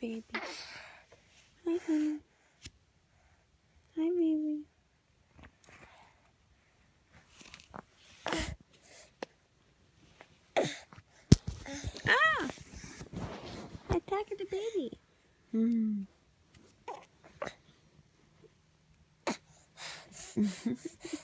baby. Hi, honey. Hi, baby. Ah! Attack the baby. Hmm.